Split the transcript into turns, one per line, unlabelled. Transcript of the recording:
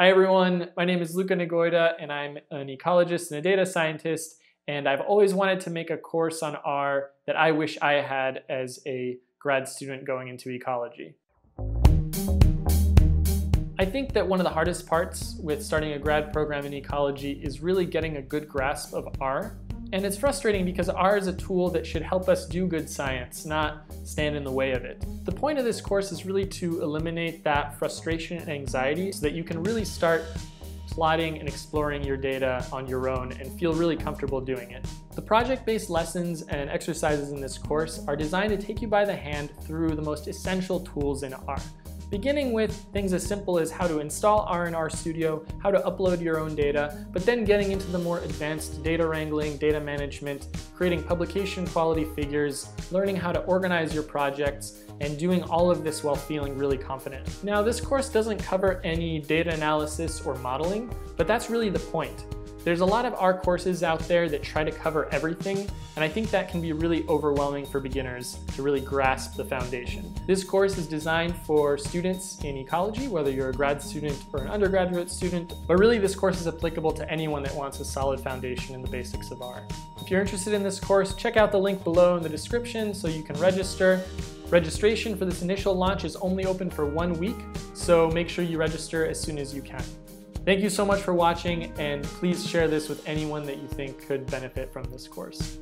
Hi everyone, my name is Luka Negoita and I'm an ecologist and a data scientist and I've always wanted to make a course on R that I wish I had as a grad student going into ecology. I think that one of the hardest parts with starting a grad program in ecology is really getting a good grasp of R. And it's frustrating because R is a tool that should help us do good science, not stand in the way of it. The point of this course is really to eliminate that frustration and anxiety so that you can really start plotting and exploring your data on your own and feel really comfortable doing it. The project-based lessons and exercises in this course are designed to take you by the hand through the most essential tools in R beginning with things as simple as how to install R Studio, how to upload your own data, but then getting into the more advanced data wrangling, data management, creating publication quality figures, learning how to organize your projects, and doing all of this while feeling really confident. Now, this course doesn't cover any data analysis or modeling, but that's really the point. There's a lot of R courses out there that try to cover everything, and I think that can be really overwhelming for beginners to really grasp the foundation. This course is designed for students in ecology, whether you're a grad student or an undergraduate student, but really this course is applicable to anyone that wants a solid foundation in the basics of R. If you're interested in this course, check out the link below in the description so you can register. Registration for this initial launch is only open for one week, so make sure you register as soon as you can. Thank you so much for watching and please share this with anyone that you think could benefit from this course.